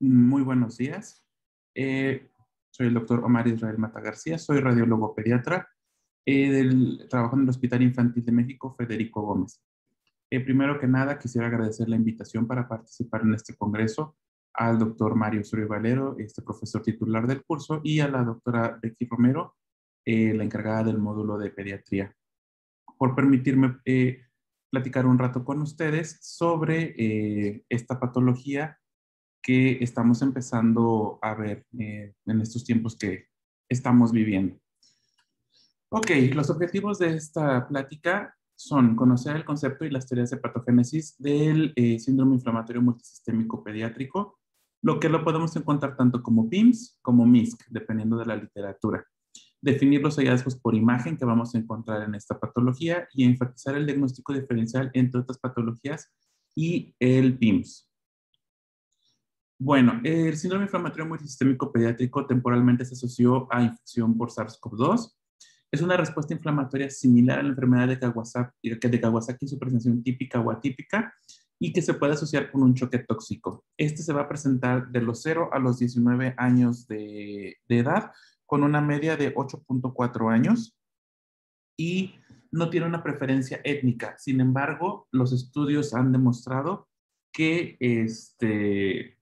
Muy buenos días. Eh, soy el doctor Omar Israel Mata García, soy radiólogo pediatra, eh, trabajo en el Hospital Infantil de México Federico Gómez. Eh, primero que nada, quisiera agradecer la invitación para participar en este congreso al doctor Mario Osorio Valero, este profesor titular del curso, y a la doctora Becky Romero, la encargada del módulo de pediatría, por permitirme platicar un rato con ustedes sobre esta patología que estamos empezando a ver eh, en estos tiempos que estamos viviendo. Ok, los objetivos de esta plática son conocer el concepto y las teorías de patogénesis del eh, síndrome inflamatorio multisistémico pediátrico, lo que lo podemos encontrar tanto como PIMS como MISC, dependiendo de la literatura. Definir los hallazgos por imagen que vamos a encontrar en esta patología y enfatizar el diagnóstico diferencial entre otras patologías y el PIMS. Bueno, el síndrome inflamatorio multisistémico pediátrico temporalmente se asoció a infección por SARS-CoV-2. Es una respuesta inflamatoria similar a la enfermedad de Kawasaki, de Kawasaki en su presentación típica o atípica y que se puede asociar con un choque tóxico. Este se va a presentar de los 0 a los 19 años de, de edad con una media de 8.4 años y no tiene una preferencia étnica. Sin embargo, los estudios han demostrado que este,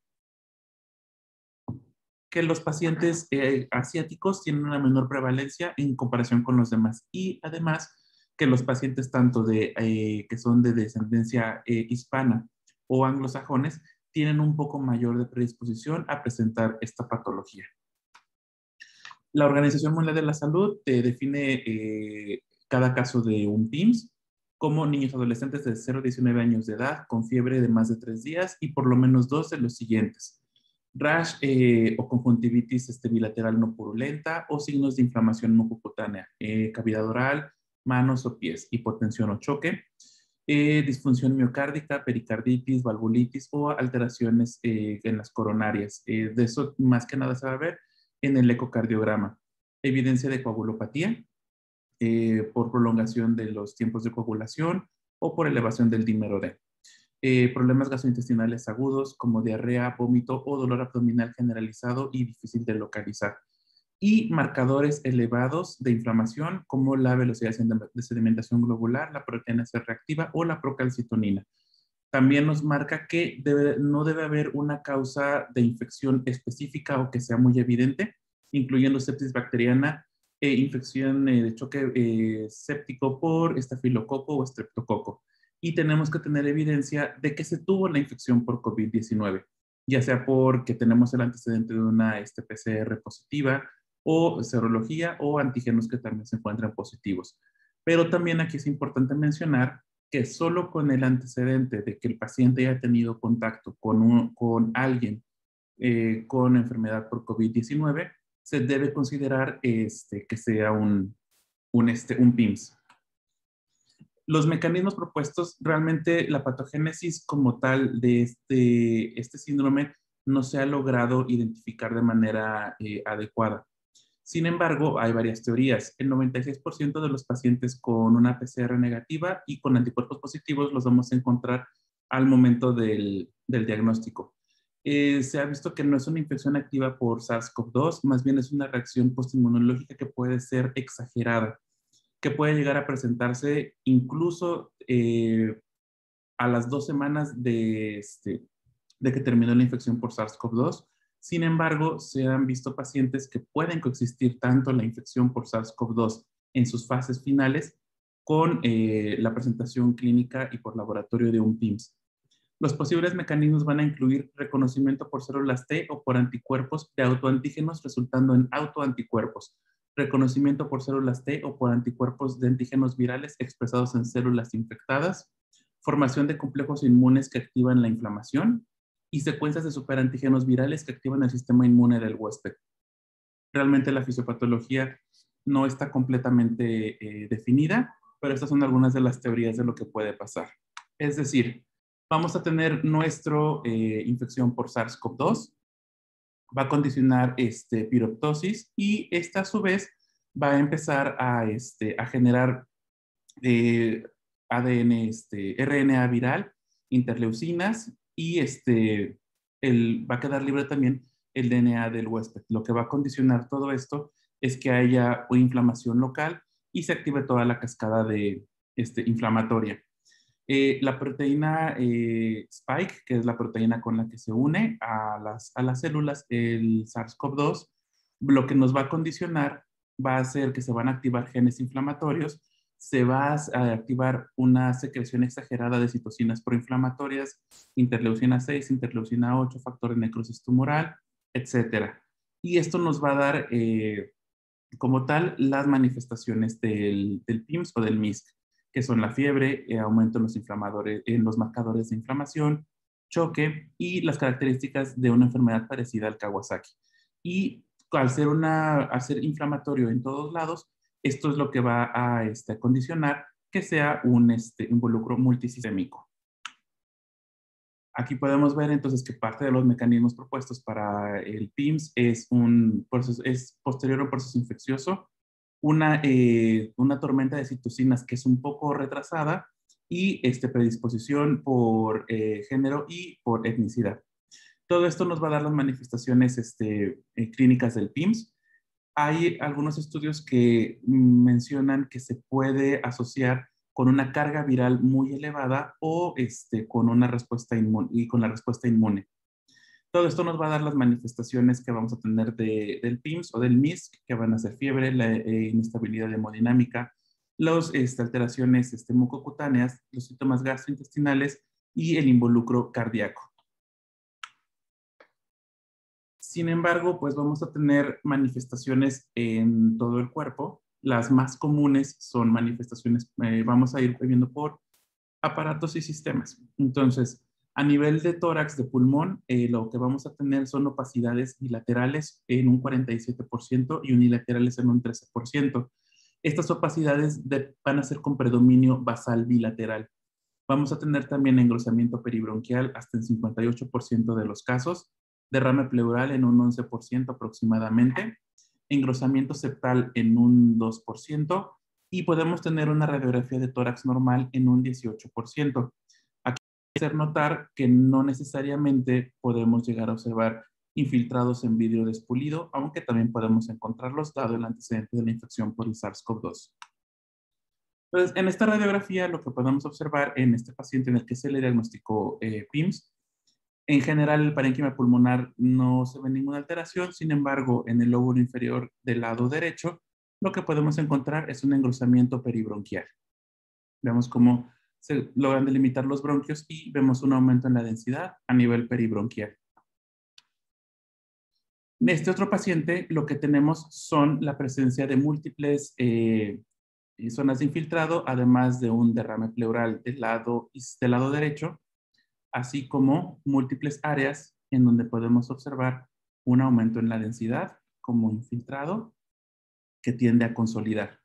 que los pacientes eh, asiáticos tienen una menor prevalencia en comparación con los demás. Y además que los pacientes tanto de, eh, que son de descendencia eh, hispana o anglosajones tienen un poco mayor de predisposición a presentar esta patología. La Organización Mundial de la Salud define cada caso de un PIMS como niños adolescentes de 0 a 19 años de edad con fiebre de más de 3 días y por lo menos dos de los siguientes rash eh, o conjuntivitis este, bilateral no purulenta o signos de inflamación mucocutánea, eh, cavidad oral, manos o pies, hipotensión o choque, eh, disfunción miocárdica, pericarditis, valvulitis o alteraciones en las coronarias. de eso más que nada se va a ver en el ecocardiograma. Evidencia de coagulopatía por prolongación de los tiempos de coagulación o por elevación del dímero D. Eh, problemas gastrointestinales agudos como diarrea, vómito o dolor abdominal generalizado y difícil de localizar. Y marcadores elevados de inflamación como la velocidad de sedimentación globular, la proteína C reactiva o la procalcitonina. También nos marca que no debe haber una causa de infección específica o que sea muy evidente, incluyendo sepsis bacteriana e infección eh, de choque eh, séptico por estafilococo o estreptococo y tenemos que tener evidencia de que se tuvo la infección por COVID-19, ya sea porque tenemos el antecedente de una este, PCR positiva o serología o antígenos que también se encuentran positivos. Pero también aquí es importante mencionar que solo con el antecedente de que el paciente haya tenido contacto con, con alguien eh, con enfermedad por COVID-19, se debe considerar este, que sea un, un, este, un PIMS los mecanismos propuestos, realmente la patogénesis como tal de este, este síndrome no se ha logrado identificar de manera eh, adecuada. Sin embargo, hay varias teorías. El 96% de los pacientes con una PCR negativa y con anticuerpos positivos los vamos a encontrar al momento del, diagnóstico. Eh, se ha visto que no es una infección activa por SARS-CoV-2, más bien es una reacción postinmunológica que puede ser exagerada que puede llegar a presentarse incluso eh, a las dos semanas de, este, de que terminó la infección por SARS-CoV-2. Sin embargo, se han visto pacientes que pueden coexistir tanto la infección por SARS-CoV-2 en sus fases finales con eh, la presentación clínica y por laboratorio de un PIMS. Los posibles mecanismos van a incluir reconocimiento por células T o por anticuerpos de autoantígenos resultando en autoanticuerpos, reconocimiento por células T o por anticuerpos de antígenos virales expresados en células infectadas, formación de complejos inmunes que activan la inflamación y secuencias de superantígenos virales que activan el sistema inmune del huésped. Realmente la fisiopatología no está completamente eh, definida, pero estas son algunas de las teorías de lo que puede pasar. Es decir, vamos a tener nuestra eh, infección por SARS-CoV-2, va a condicionar este, piroptosis y esta a su vez va a empezar a, este, a generar eh, ADN, este, RNA viral, interleucinas y este, el, va a quedar libre también el DNA del huésped. Lo que va a condicionar todo esto es que haya una inflamación local y se active toda la cascada de, este, inflamatoria. Eh, la proteína eh, Spike, que es la proteína con la que se une a las, a las células, el SARS-CoV-2, lo que nos va a condicionar va a ser que se van a activar genes inflamatorios, se va a activar una secreción exagerada de citocinas proinflamatorias, interleucina 6, interleucina 8, factor de necrosis tumoral, etc. Y esto nos va a dar eh, como tal las manifestaciones del, del PIMS o del MISC que son la fiebre, eh, aumento en los inflamadores, en los marcadores de inflamación, choque y las características de una enfermedad parecida al Kawasaki. Y al ser, una, al ser inflamatorio en todos lados, esto es lo que va a este, condicionar que sea un este, involucro multisistémico. Aquí podemos ver entonces que parte de los mecanismos propuestos para el PIMS es, un proceso, es posterior a un proceso infeccioso, una, eh, una tormenta de citocinas que es un poco retrasada y este, predisposición por eh, género y por etnicidad. Todo esto nos va a dar las manifestaciones este, eh, clínicas del PIMS. Hay algunos estudios que mencionan que se puede asociar con una carga viral muy elevada o este, con una respuesta inmune y con la respuesta inmune. Todo esto nos va a dar las manifestaciones que vamos a tener del PIMS o del MISC, que van a ser fiebre, la eh, inestabilidad hemodinámica, las este, alteraciones este, mucocutáneas, los síntomas gastrointestinales y el involucro cardíaco. Sin embargo, pues vamos a tener manifestaciones en todo el cuerpo. Las más comunes son manifestaciones, eh, vamos a ir viendo por aparatos y sistemas. Entonces, a nivel de tórax de pulmón, eh, lo que vamos a tener son opacidades bilaterales en un 47% y unilaterales en un 13%. Estas opacidades van a ser con predominio basal bilateral. Vamos a tener también engrosamiento peribronquial hasta en 58% de los casos, derrame pleural en un 11% aproximadamente, engrosamiento septal en un 2% y podemos tener una radiografía de tórax normal en un 18% hacer notar que no necesariamente podemos llegar a observar infiltrados en vidrio despulido, aunque también podemos encontrarlos dado el antecedente de la infección por el SARS-CoV-2. Entonces, en esta radiografía lo que podemos observar en este paciente en el que se le diagnosticó eh, PIMS, en general el parénquima pulmonar no se ve ninguna alteración, sin embargo, en el lóbulo inferior del lado derecho, lo que podemos encontrar es un engrosamiento peribronquial. Vemos cómo se logran delimitar los bronquios y vemos un aumento en la densidad a nivel peribronquial. En este otro paciente lo que tenemos son la presencia de múltiples eh, zonas de infiltrado, además de un derrame pleural del lado, del lado derecho, así como múltiples áreas en donde podemos observar un aumento en la densidad como infiltrado que tiende a consolidar.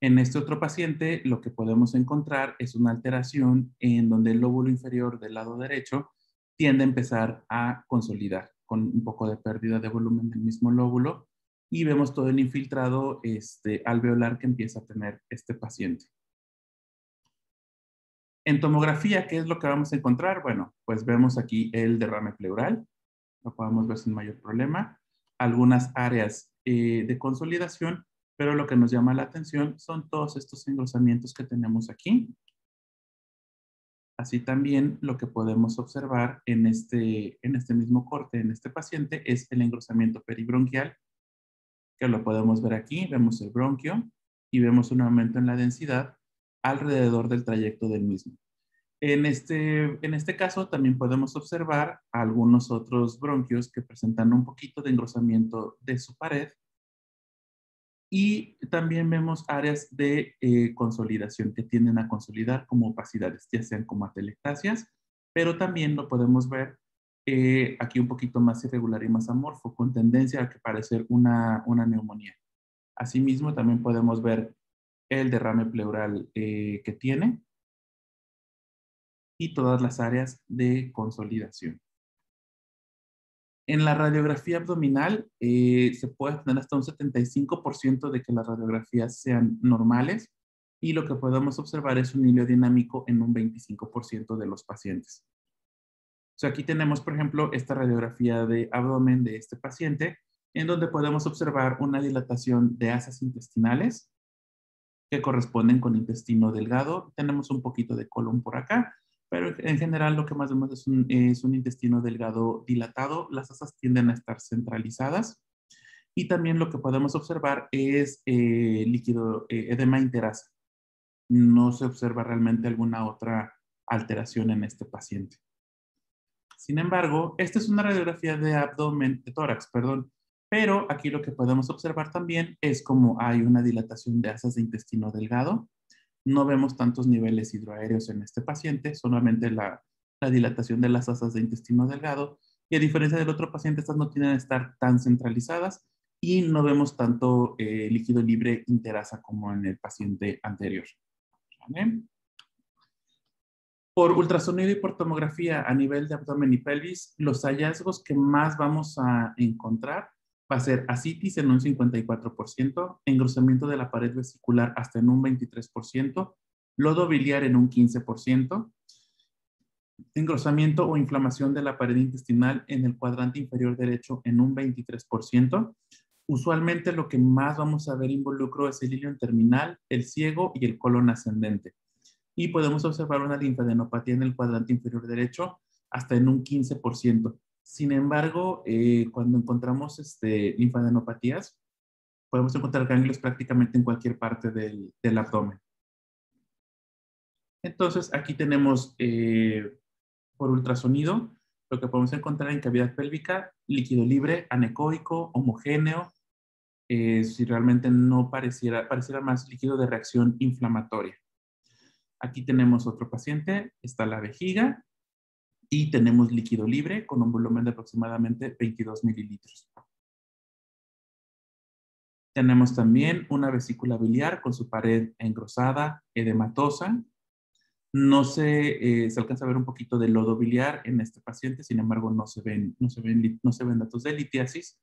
En este otro paciente, lo que podemos encontrar es una alteración en donde el lóbulo inferior del lado derecho tiende a empezar a consolidar con un poco de pérdida de volumen del mismo lóbulo y vemos todo el infiltrado este, alveolar que empieza a tener este paciente. En tomografía, ¿qué es lo que vamos a encontrar? Bueno, pues vemos aquí el derrame pleural, lo podemos ver sin mayor problema, algunas áreas eh, de consolidación pero lo que nos llama la atención son todos estos engrosamientos que tenemos aquí. Así también lo que podemos observar en este, en este mismo corte, en este paciente, es el engrosamiento peribronquial, que lo podemos ver aquí. Vemos el bronquio y vemos un aumento en la densidad alrededor del trayecto del mismo. En este, en este caso también podemos observar algunos otros bronquios que presentan un poquito de engrosamiento de su pared y también vemos áreas de eh, consolidación que tienden a consolidar como opacidades, ya sean como atelectasias, pero también lo podemos ver eh, aquí un poquito más irregular y más amorfo, con tendencia a que parecer una, una neumonía. Asimismo, también podemos ver el derrame pleural eh, que tiene y todas las áreas de consolidación. En la radiografía abdominal eh, se puede tener hasta un 75% de que las radiografías sean normales y lo que podemos observar es un hilo dinámico en un 25% de los pacientes. aquí tenemos, por ejemplo, esta radiografía de abdomen de este paciente, en donde podemos observar una dilatación de asas intestinales que corresponden con intestino delgado. Tenemos un poquito de colon por acá, pero en general lo que más vemos es un, es un intestino delgado dilatado. Las asas tienden a estar centralizadas. Y también lo que podemos observar es eh, líquido, eh, edema interasa. No se observa realmente alguna otra alteración en este paciente. Sin embargo, esta es una radiografía de abdomen, de tórax, perdón, pero aquí lo que podemos observar también es como hay una dilatación de asas de intestino delgado. No vemos tantos niveles hidroaéreos en este paciente, solamente la, dilatación de las asas de intestino delgado. Y a diferencia del otro paciente, estas no tienen que estar tan centralizadas y no vemos tanto eh, líquido libre interasa como en el paciente anterior. Por ultrasonido y por tomografía a nivel de abdomen y pelvis, los hallazgos que más vamos a encontrar va a ser asitis en un 54%, engrosamiento de la pared vesicular hasta en un 23%, lodo biliar en un 15%, engrosamiento o inflamación de la pared intestinal en el cuadrante inferior derecho en un 23%. Usualmente lo que más vamos a ver involucro es el ilion terminal, el ciego y el colon ascendente. Y podemos observar una linfadenopatía en el cuadrante inferior derecho hasta en un 15%. Sin embargo, eh, cuando encontramos este, linfadenopatías, podemos encontrar ganglios prácticamente en cualquier parte del, abdomen. Entonces, aquí tenemos eh, por ultrasonido lo que podemos encontrar en cavidad pélvica, líquido libre, anecoico, homogéneo, eh, si realmente no pareciera, pareciera más líquido de reacción inflamatoria. Aquí tenemos otro paciente, está la vejiga, y tenemos líquido libre con un volumen de aproximadamente 22 mililitros. Tenemos también una vesícula biliar con su pared engrosada, edematosa. No se, eh, se alcanza a ver un poquito de lodo biliar en este paciente, sin embargo no se ven, no se ven, no se ven datos de litiasis.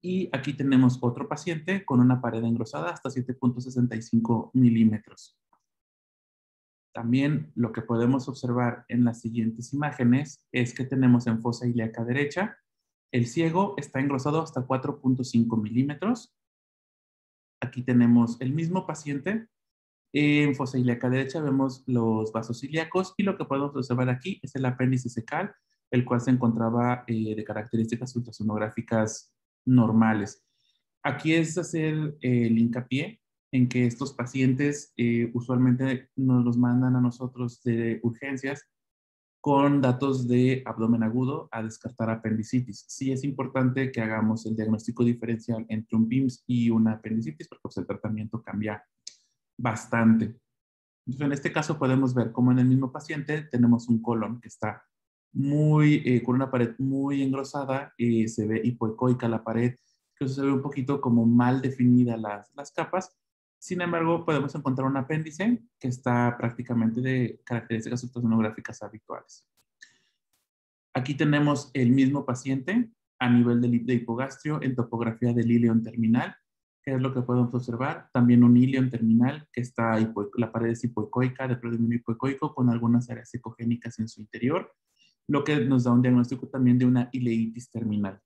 Y aquí tenemos otro paciente con una pared engrosada hasta 7.65 milímetros. También lo que podemos observar en las siguientes imágenes es que tenemos en fosa ilíaca derecha, el ciego está engrosado hasta 4.5 milímetros. Aquí tenemos el mismo paciente. En fosa ilíaca derecha vemos los vasos ilíacos y lo que podemos observar aquí es el apéndice secal, el cual se encontraba eh, de características ultrasonográficas normales. Aquí es hacer el hincapié en que estos pacientes eh, usualmente nos los mandan a nosotros de urgencias con datos de abdomen agudo a descartar apendicitis. Sí es importante que hagamos el diagnóstico diferencial entre un PIMS y una apendicitis porque pues, el tratamiento cambia bastante. Entonces, en este caso podemos ver cómo en el mismo paciente tenemos un colon que está muy, eh, con una pared muy engrosada, y se ve hipoecoica la pared, que se ve un poquito como mal definida las, las capas, sin embargo, podemos encontrar un apéndice que está prácticamente de características ultrasonográficas habituales. Aquí tenemos el mismo paciente a nivel de, hipogastrio en topografía del ilion terminal, que es lo que podemos observar. También un ilion terminal que está, la pared es hipoecoica, de predominio hipoecoico, con algunas áreas ecogénicas en su interior, lo que nos da un diagnóstico también de una ileitis terminal.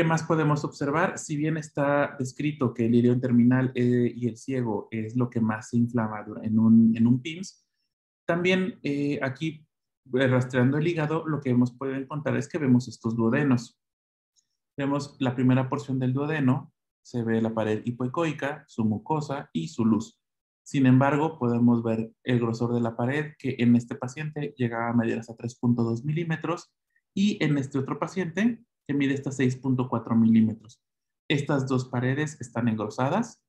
¿Qué más podemos observar? Si bien está descrito que el ilion terminal eh, y el ciego es lo que más se inflama en un, en un PIMS, también eh, aquí eh, rastreando el hígado, lo que hemos podido encontrar es que vemos estos duodenos. Vemos la primera porción del duodeno, se ve la pared hipoecoica, su mucosa y su luz. Sin embargo, podemos ver el grosor de la pared que en este paciente llega a medir hasta 3.2 milímetros y en este otro paciente que mide hasta 6.4 milímetros. Estas dos paredes están engrosadas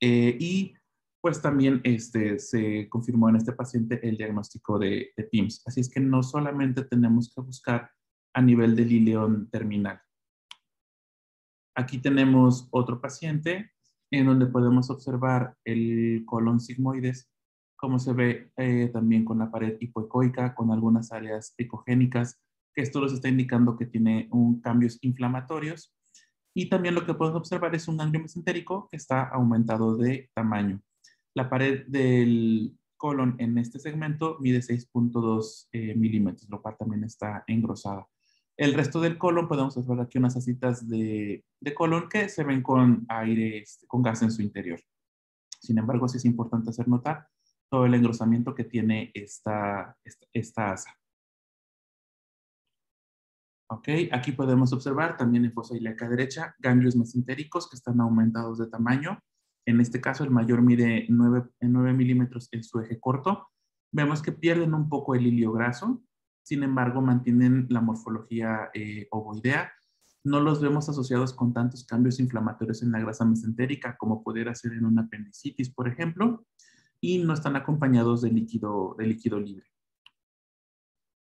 eh, y pues también este, se confirmó en este paciente el diagnóstico de, de, PIMS. Así es que no solamente tenemos que buscar a nivel del ileón terminal. Aquí tenemos otro paciente en donde podemos observar el colon sigmoides, como se ve eh, también con la pared hipoecoica, con algunas áreas ecogénicas, que esto nos está indicando que tiene un cambios inflamatorios. Y también lo que podemos observar es un ganglio mesentérico que está aumentado de tamaño. La pared del colon en este segmento mide 6.2 eh, milímetros, lo cual también está engrosada. El resto del colon podemos observar aquí unas asitas de, de colon que se ven con aire, este, con gas en su interior. Sin embargo, sí es importante hacer notar todo el engrosamiento que tiene esta, esta, esta asa. Ok, aquí podemos observar también en fosa ilíaca derecha ganglios mesentéricos que están aumentados de tamaño. En este caso, el mayor mide 9, 9 milímetros en su eje corto. Vemos que pierden un poco el hilio graso, sin embargo, mantienen la morfología eh, ovoidea. No los vemos asociados con tantos cambios inflamatorios en la grasa mesentérica como pudiera ser en una apendicitis, por ejemplo, y no están acompañados de líquido, de líquido libre.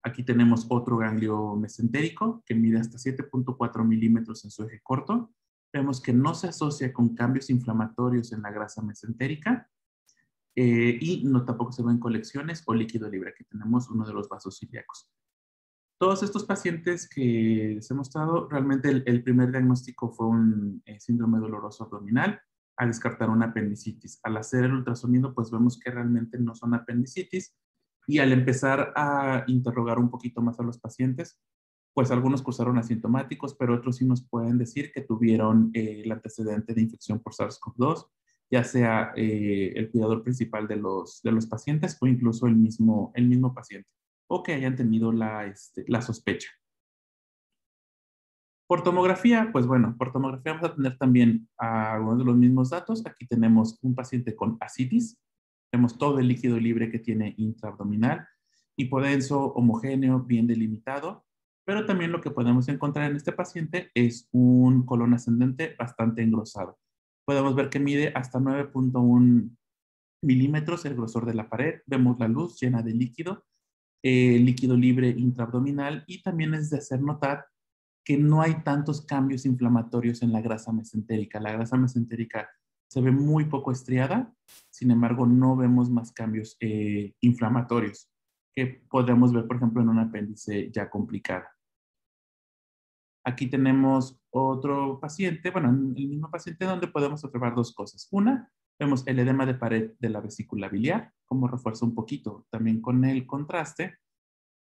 Aquí tenemos otro ganglio mesentérico que mide hasta 7.4 milímetros en su eje corto. Vemos que no se asocia con cambios inflamatorios en la grasa mesentérica eh, y no tampoco se ven colecciones o líquido libre. Aquí tenemos uno de los vasos ilíacos. Todos estos pacientes que les he mostrado, realmente el, primer diagnóstico fue un eh, síndrome doloroso abdominal a descartar una apendicitis. Al hacer el ultrasonido, pues vemos que realmente no son apendicitis, y al empezar a interrogar un poquito más a los pacientes, pues algunos cursaron asintomáticos, pero otros sí nos pueden decir que tuvieron eh, el antecedente de infección por SARS-CoV-2, ya sea eh, el cuidador principal de los, de los pacientes o incluso el mismo, el mismo paciente, o que hayan tenido la, este, la sospecha. Por tomografía, pues bueno, por tomografía vamos a tener también algunos de los mismos datos. Aquí tenemos un paciente con asitis, Vemos todo el líquido libre que tiene intraabdominal, hipodenso, homogéneo, bien delimitado, pero también lo que podemos encontrar en este paciente es un colon ascendente bastante engrosado. Podemos ver que mide hasta 9.1 milímetros el grosor de la pared. Vemos la luz llena de líquido, eh, líquido libre intraabdominal y también es de hacer notar que no hay tantos cambios inflamatorios en la grasa mesentérica. La grasa mesentérica se ve muy poco estriada, sin embargo no vemos más cambios eh, inflamatorios que podemos ver, por ejemplo, en un apéndice ya complicada. Aquí tenemos otro paciente, bueno, el mismo paciente donde podemos observar dos cosas. Una, vemos el edema de pared de la vesícula biliar, como refuerza un poquito también con el contraste,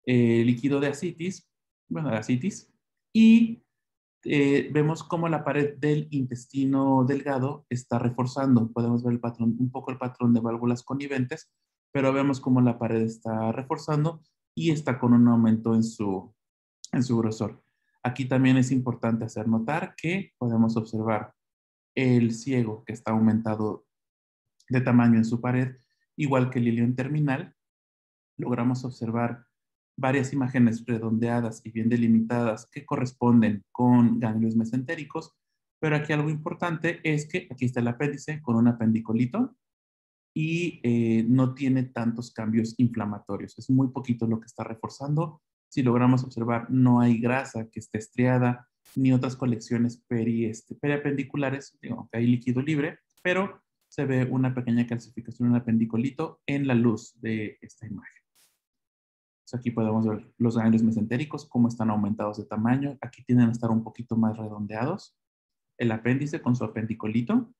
eh, líquido de asitis, bueno, de asitis, y eh, vemos cómo la pared del intestino delgado está reforzando. Podemos ver el patrón, un poco el patrón de válvulas coniventes, pero vemos cómo la pared está reforzando y está con un aumento en su, en su grosor. Aquí también es importante hacer notar que podemos observar el ciego que está aumentado de tamaño en su pared, igual que el ilion terminal. Logramos observar varias imágenes redondeadas y bien delimitadas que corresponden con ganglios mesentéricos, pero aquí algo importante es que aquí está el apéndice con un apendicolito y eh, no tiene tantos cambios inflamatorios. Es muy poquito lo que está reforzando. Si logramos observar, no hay grasa que esté estriada ni otras colecciones peri, este, periapendiculares, digo, hay líquido libre, pero se ve una pequeña calcificación, un apendicolito en la luz de esta imagen aquí podemos ver los ganglios mesentéricos, cómo están aumentados de tamaño. Aquí tienden a estar un poquito más redondeados. El apéndice con su apendicolito.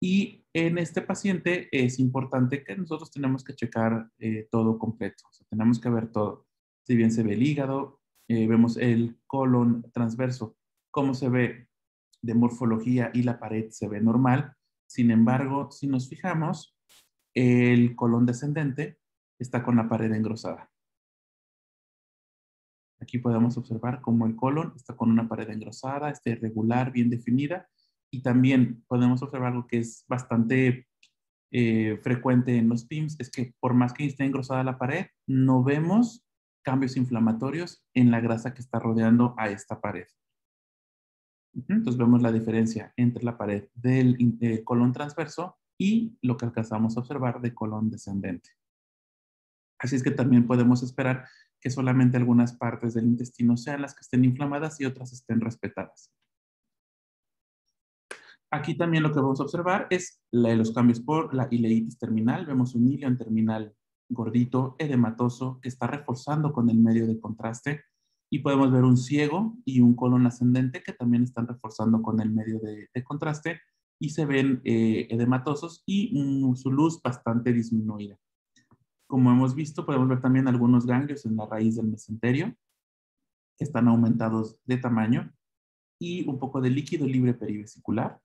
Y en este paciente es importante que nosotros tenemos que checar eh, todo completo. tenemos que ver todo. Si bien se ve el hígado, eh, vemos el colon transverso, cómo se ve de morfología y la pared se ve normal. Sin embargo, si nos fijamos, el colon descendente está con la pared engrosada. Aquí podemos observar cómo el colon está con una pared engrosada, está irregular, bien definida. Y también podemos observar algo que es bastante eh, frecuente en los PIMS, es que por más que esté engrosada la pared, no vemos cambios inflamatorios en la grasa que está rodeando a esta pared. Entonces vemos la diferencia entre la pared del eh, colon transverso y lo que alcanzamos a observar de colon descendente. Así es que también podemos esperar que solamente algunas partes del intestino sean las que estén inflamadas y otras estén respetadas. Aquí también lo que vamos a observar es los cambios por la ileitis terminal. Vemos un ilion terminal gordito, edematoso, que está reforzando con el medio de contraste. Y podemos ver un ciego y un colon ascendente que también están reforzando con el medio de contraste. y se ven eh, edematosos y su luz bastante disminuida. Como hemos visto, podemos ver también algunos ganglios en la raíz del mesenterio que están aumentados de tamaño y un poco de líquido libre perivesicular.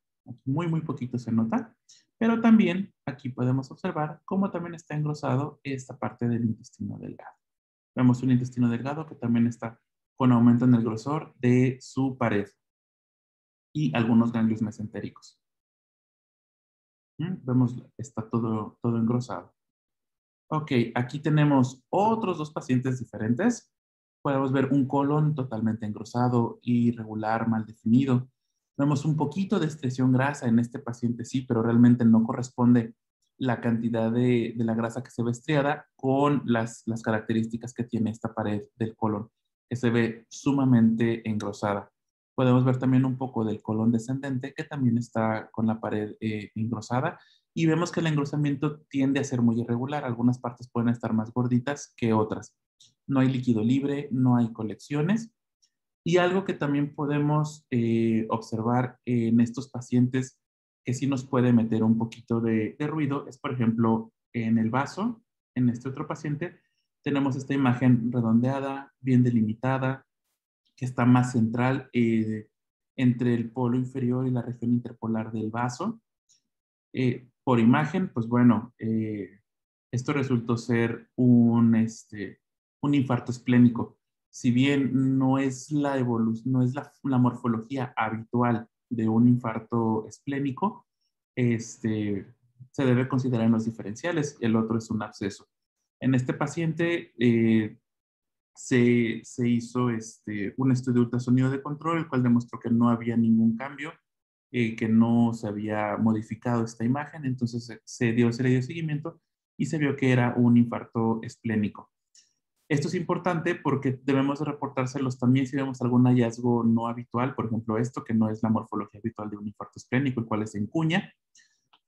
muy, muy poquito se nota. Pero también aquí podemos observar cómo también está engrosado esta parte del intestino delgado. Vemos un intestino delgado que también está con aumento en el grosor de su pared y algunos ganglios mesentéricos. ¿Mm? Vemos, está todo, todo engrosado. Ok, aquí tenemos otros dos pacientes diferentes. Podemos ver un colon totalmente engrosado, irregular, mal definido. Vemos un poquito de expresión grasa en este paciente, sí, pero realmente no corresponde la cantidad de, la grasa que se ve estriada con las, las características que tiene esta pared del colon, que se ve sumamente engrosada. Podemos ver también un poco del colon descendente, que también está con la pared eh, engrosada. Y vemos que el engrosamiento tiende a ser muy irregular. Algunas partes pueden estar más gorditas que otras. No hay líquido libre, no hay colecciones. Y algo que también podemos eh, observar en estos pacientes que sí nos puede meter un poquito de, ruido es, por ejemplo, en el vaso, en este otro paciente, tenemos esta imagen redondeada, bien delimitada, que está más central eh, entre el polo inferior y la región interpolar del vaso. Eh, por imagen, pues bueno, esto resultó ser un, este, un infarto esplénico si bien no es la evolución, no es la, morfología habitual de un infarto esplénico, este, se debe considerar en los diferenciales, el otro es un absceso. En este paciente eh, se, hizo este, un estudio de ultrasonido de control, el cual demostró que no había ningún cambio, eh, que no se había modificado esta imagen, entonces se dio, se le dio seguimiento y se vio que era un infarto esplénico. Esto es importante porque debemos reportárselos también si vemos algún hallazgo no habitual, por ejemplo esto, que no es la morfología habitual de un infarto esplénico, el cual es en cuña,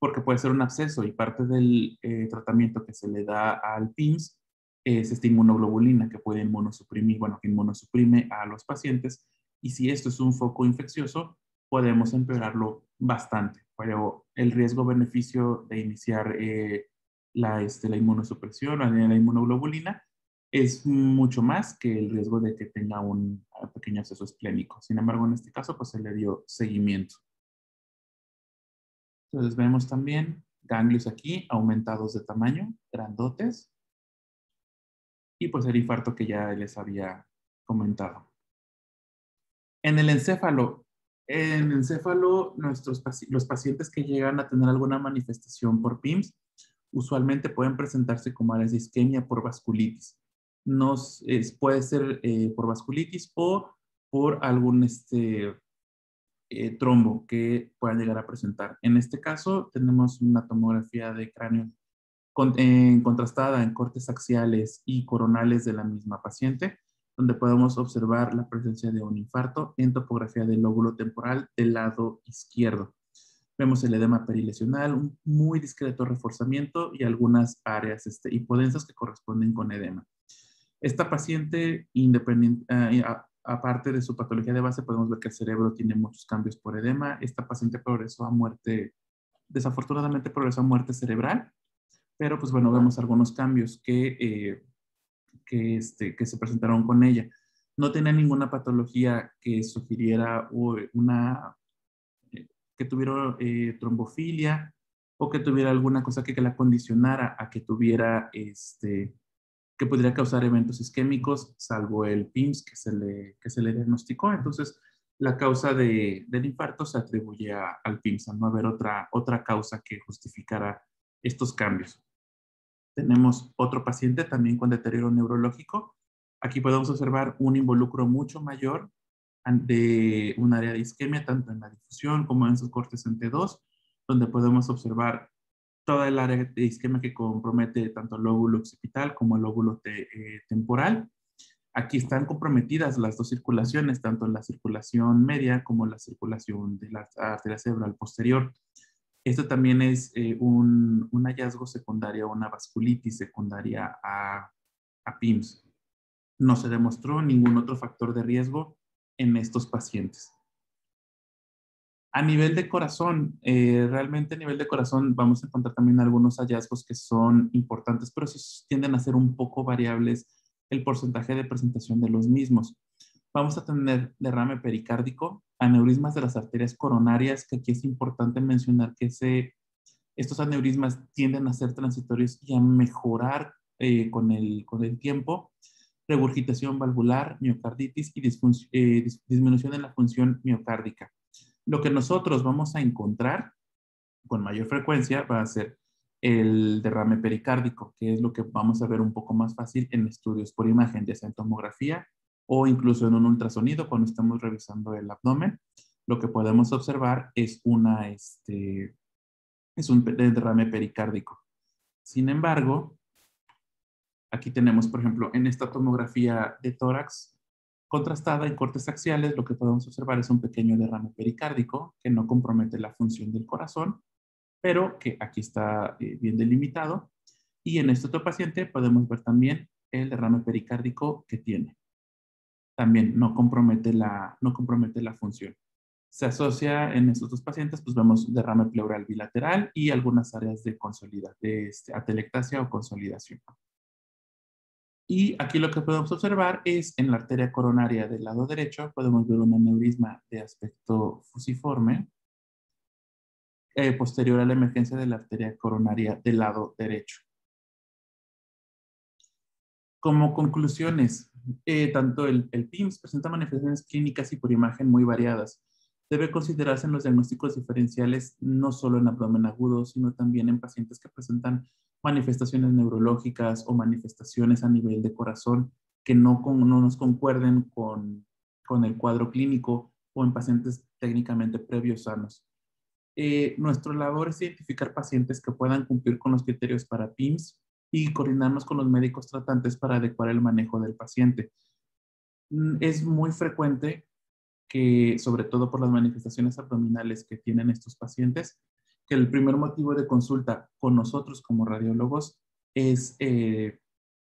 porque puede ser un absceso y parte del eh, tratamiento que se le da al PIMS es esta inmunoglobulina que puede inmunosuprimir, bueno, que inmunosuprime a los pacientes y si esto es un foco infeccioso, podemos empeorarlo bastante, pero el riesgo-beneficio de iniciar eh, la, este, la inmunosupresión o la inmunoglobulina es mucho más que el riesgo de que tenga un pequeño acceso esplénico. Sin embargo, en este caso, pues se le dio seguimiento. Entonces vemos también ganglios aquí aumentados de tamaño, grandotes. Y pues el infarto que ya les había comentado. En el encéfalo, en encéfalo, nuestros, los pacientes que llegan a tener alguna manifestación por PIMS, usualmente pueden presentarse como áreas de isquemia por vasculitis nos, puede ser eh, por vasculitis o por algún este, eh, trombo que pueda llegar a presentar. En este caso, tenemos una tomografía de cráneo contrastada en cortes axiales y coronales de la misma paciente, donde podemos observar la presencia de un infarto en topografía del lóbulo temporal del lado izquierdo. Vemos el edema perilesional, un muy discreto reforzamiento y algunas áreas este, hipodensas que corresponden con edema. Esta paciente, independiente, eh, aparte de su patología de base, podemos ver que el cerebro tiene muchos cambios por edema. Esta paciente progresó a muerte, desafortunadamente progresó a muerte cerebral, pero pues bueno, vemos algunos cambios que, eh, que, este, que se presentaron con ella. No tenía ninguna patología que sugiriera una, que tuviera eh, trombofilia o que tuviera alguna cosa que, la condicionara a que tuviera este, que podría causar eventos isquémicos, salvo el PIMS que se le, que se le diagnosticó. Entonces, la causa de, del infarto se atribuye al PIMS, a no haber otra, otra causa que justificara estos cambios. Tenemos otro paciente también con deterioro neurológico. Aquí podemos observar un involucro mucho mayor de un área de isquemia, tanto en la difusión como en sus cortes en T2, donde podemos observar toda el área de isquemia que compromete tanto el lóbulo occipital como el lóbulo eh, temporal. Aquí están comprometidas las dos circulaciones, tanto la circulación media como la circulación de la arteria cerebral posterior. Esto también es eh, un, hallazgo secundario, una vasculitis secundaria a, PIMS. No se demostró ningún otro factor de riesgo en estos pacientes. A nivel de corazón, eh, realmente a nivel de corazón vamos a encontrar también algunos hallazgos que son importantes, pero sí tienden a ser un poco variables el porcentaje de presentación de los mismos. Vamos a tener derrame pericárdico, aneurismas de las arterias coronarias, que aquí es importante mencionar que estos aneurismas tienden a ser transitorios y a mejorar eh, con, el, con el tiempo. Regurgitación valvular, miocarditis y eh, disminución en la función miocárdica. Lo que nosotros vamos a encontrar con mayor frecuencia va a ser el derrame pericárdico, que es lo que vamos a ver un poco más fácil en estudios por imagen, ya sea en tomografía o incluso en un ultrasonido cuando estamos revisando el abdomen. Lo que podemos observar es, una, este, es un derrame pericárdico. Sin embargo, aquí tenemos, por ejemplo, en esta tomografía de tórax, Contrastada en cortes axiales, lo que podemos observar es un pequeño derrame pericárdico que no compromete la función del corazón, pero que aquí está eh, bien delimitado. Y en este otro paciente podemos ver también el derrame pericárdico que tiene. También no compromete la, no compromete la función. Se asocia en estos dos pacientes, pues vemos derrame pleural bilateral y algunas áreas de consolidación, de este, atelectasia o consolidación. Y aquí lo que podemos observar es en la arteria coronaria del lado derecho, podemos ver un aneurisma de aspecto fusiforme eh, posterior a la emergencia de la arteria coronaria del lado derecho. Como conclusiones, eh, tanto el, PIMS presenta manifestaciones clínicas y por imagen muy variadas. Debe considerarse en los diagnósticos diferenciales no solo en abdomen agudo, sino también en pacientes que presentan manifestaciones neurológicas o manifestaciones a nivel de corazón que no, no nos concuerden con, con, el cuadro clínico o en pacientes técnicamente previos sanos. Eh, nuestra labor es identificar pacientes que puedan cumplir con los criterios para PIMS y coordinarnos con los médicos tratantes para adecuar el manejo del paciente. Mm, es muy frecuente que, sobre todo por las manifestaciones abdominales que tienen estos pacientes, que el primer motivo de consulta con nosotros como radiólogos es, eh,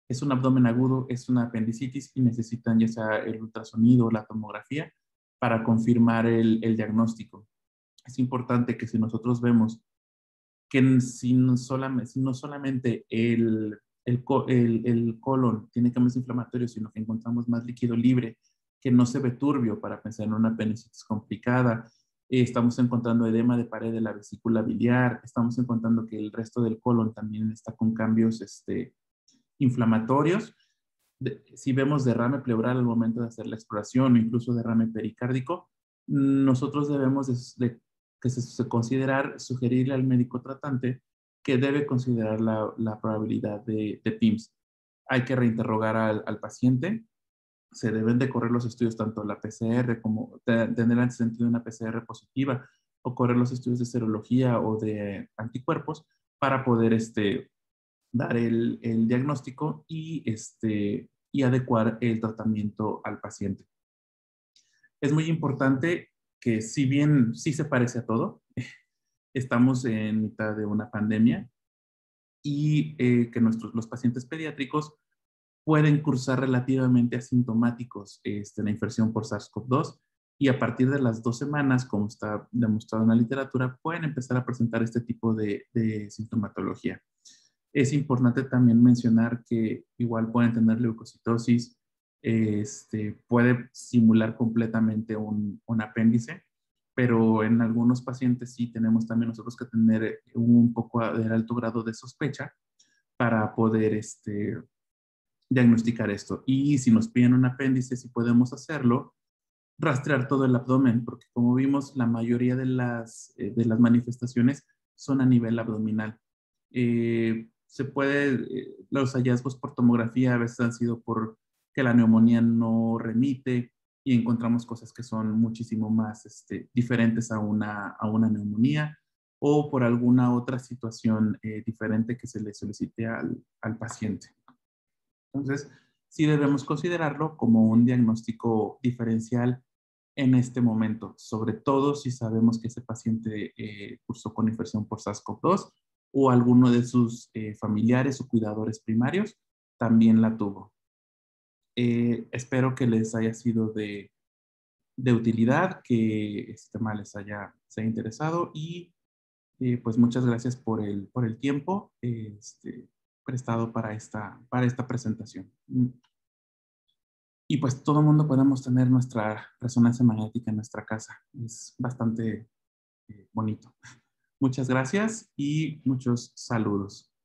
es un abdomen agudo, es una apendicitis y necesitan ya sea el ultrasonido o la tomografía para confirmar el, el diagnóstico. Es importante que si nosotros vemos que si no solamente, si no solamente el, el, el, colon tiene cambios inflamatorios, sino que encontramos más líquido libre, que no se ve turbio para pensar en una apendicitis complicada, estamos encontrando edema de pared de la vesícula biliar, estamos encontrando que el resto del colon también está con cambios este, inflamatorios. si vemos derrame pleural al momento de hacer la exploración o incluso derrame pericárdico, nosotros debemos de, que se, considerar, sugerirle al médico tratante que debe considerar la, probabilidad de, de, PIMS. Hay que reinterrogar al, al paciente se deben de correr los estudios tanto la PCR como tener antecedente de una PCR positiva o correr los estudios de serología o de anticuerpos para poder este, dar el, el diagnóstico y, este, y adecuar el tratamiento al paciente. Es muy importante que si bien sí se parece a todo, estamos en mitad de una pandemia y eh, que nuestros, los pacientes pediátricos pueden cursar relativamente asintomáticos este, la infección por SARS-CoV-2 y a partir de las dos semanas, como está demostrado en la literatura, pueden empezar a presentar este tipo de, sintomatología. Es importante también mencionar que igual pueden tener leucocitosis, este, puede simular completamente un, un, apéndice, pero en algunos pacientes sí tenemos también nosotros que tener un poco de alto grado de sospecha para poder este, diagnosticar esto. Y si nos piden un apéndice, si podemos hacerlo, rastrear todo el abdomen, porque como vimos, la mayoría de las, eh, de las manifestaciones son a nivel abdominal. Eh, se puede, eh, los hallazgos por tomografía a veces han sido por que la neumonía no remite y encontramos cosas que son muchísimo más este, diferentes a una, a una neumonía o por alguna otra situación diferente que se le solicite al, al paciente. Entonces, sí debemos considerarlo como un diagnóstico diferencial en este momento, sobre todo si sabemos que ese paciente eh, cursó con infección por SARS-CoV-2 o alguno de sus eh, familiares o cuidadores primarios también la tuvo. Eh, espero que les haya sido de, de utilidad, que este tema les haya, se haya interesado y eh, pues muchas gracias por el, por el tiempo este, prestado para esta, para esta presentación. Y pues todo el mundo podemos tener nuestra resonancia magnética en nuestra casa. Es bastante eh, bonito. Muchas gracias y muchos saludos.